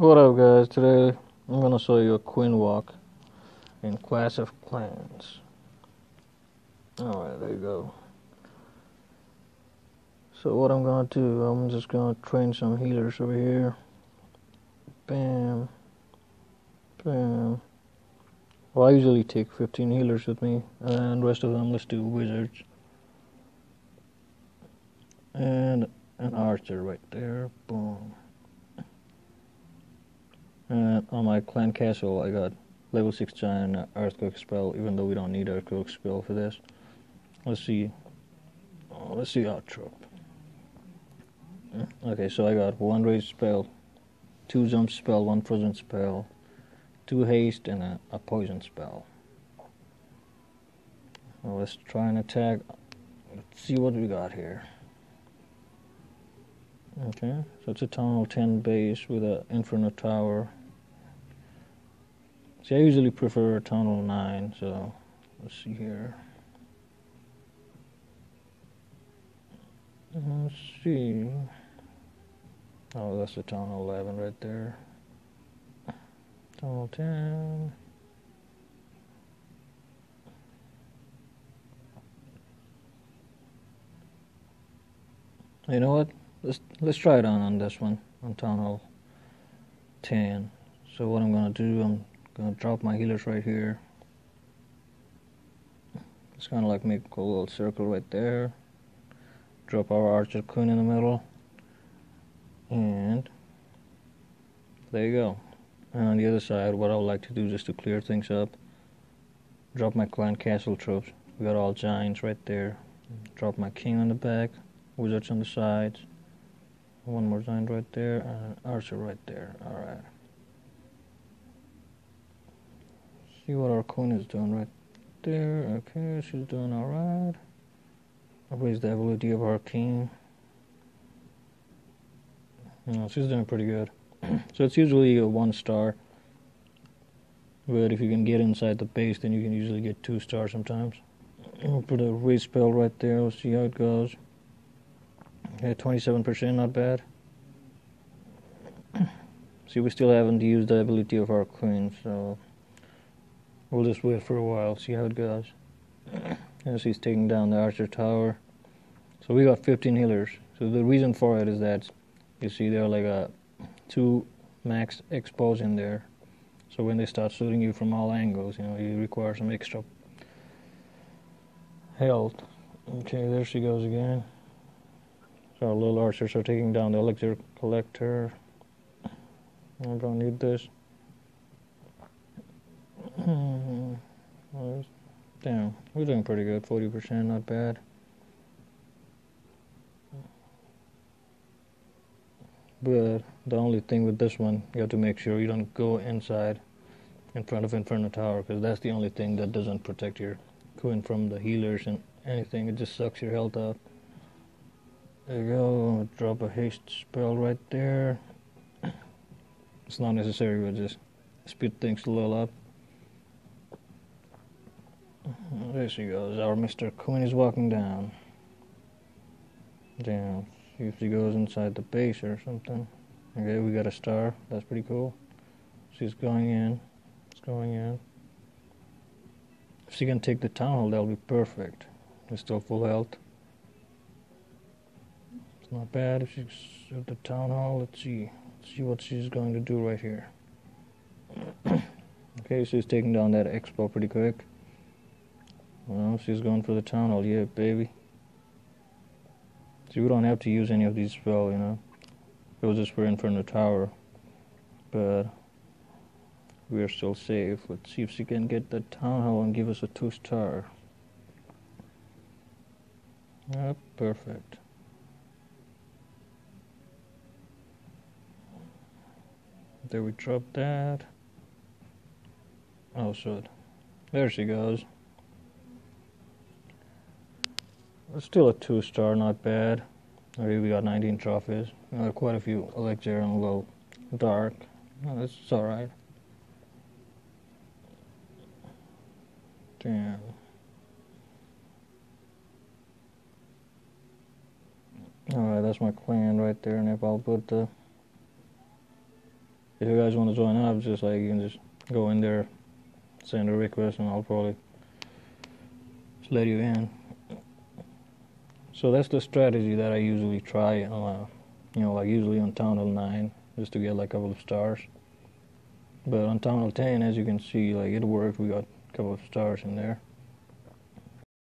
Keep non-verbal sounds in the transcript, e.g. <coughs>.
What up guys, today I'm gonna show you a queen walk in Clash of Clans. Alright, there you go. So what I'm gonna do, I'm just gonna train some healers over here. Bam. Bam. Well, I usually take 15 healers with me, and rest of them let's do wizards. And an archer right there, boom. And on my clan castle, I got level 6 giant earthquake spell, even though we don't need earthquake spell for this. Let's see. Oh, let's see our troop. Hmm? Okay, so I got one rage spell, two jump spell, one frozen spell, two haste, and a, a poison spell. Well, let's try and attack. Let's see what we got here. Okay, so it's a town hall 10 base with an Inferno Tower. See, I usually prefer Hall 9, so let's see here. Let's see. Oh, that's the Hall 11 right there. Hall 10. You know what? Let's let's try it on on this one on Hall 10. So what I'm gonna do, I'm gonna drop my healers right here. It's of like make a little circle right there. Drop our Archer Queen in the middle. And there you go. And on the other side, what I would like to do just to clear things up, drop my clan castle troops. We got all giants right there. Drop my king on the back, wizards on the sides. One more giant right there, and an archer right there. Alright. See what our queen is doing right there. Okay, she's doing alright. Is the ability of our king? No, she's doing pretty good. <clears throat> so it's usually a one star. But if you can get inside the base, then you can usually get two stars sometimes. <clears throat> We'll put a rage spell right there. We'll see how it goes. Yeah, 27%, not bad. <clears throat> see, we still haven't used the ability of our queen, so we'll just wait for a while, see how it goes. <clears throat> As he's taking down the archer tower. So we got 15 healers. So the reason for it is that you see there are like a two max X-bows in there. So when they start shooting you from all angles, you know, you require some extra health. Okay, there she goes again. So our little archers are taking down the elixir collector. I don't need this. Damn, we're doing pretty good. 40%, not bad. But the only thing with this one, you have to make sure you don't go inside in front of Inferno Tower because that's the only thing that doesn't protect your queen from the healers and anything. It just sucks your health out. There you go. Drop a haste spell right there. It's not necessary, but just speed things a little up. There she goes. Our Mr. Queen is walking down. Damn. She goes inside the base or something. Okay, we got a star. That's pretty cool. She's going in. It's going in. If she can take the town hall, that'll be perfect. It's still full health. It's not bad if she's at the town hall. Let's see. Let's see what she's going to do right here. <coughs> okay, she's taking down that X-bow pretty quick. Well, she's going for the town hall. Yeah, baby. See, we don't have to use any of these spells, you know. It was just for Inferno Tower. But we are still safe. Let's see if she can get the Town Hall and give us a two star. Yep, perfect. There we drop that. Oh, so there she goes. It's still a two star, not bad. Okay, we got 19 trophies. Quite a few elixir and little dark. It's alright. Damn. Alright, that's my clan right there, and if I'll put the if you guys want to join up, just like you can just go in there, send a request, and I'll probably let you in. So that's the strategy that I usually try. Uh, you know, like usually on Hall 9, just to get like a couple of stars. But on Hall 10, as you can see, like it worked. We got a couple of stars in there.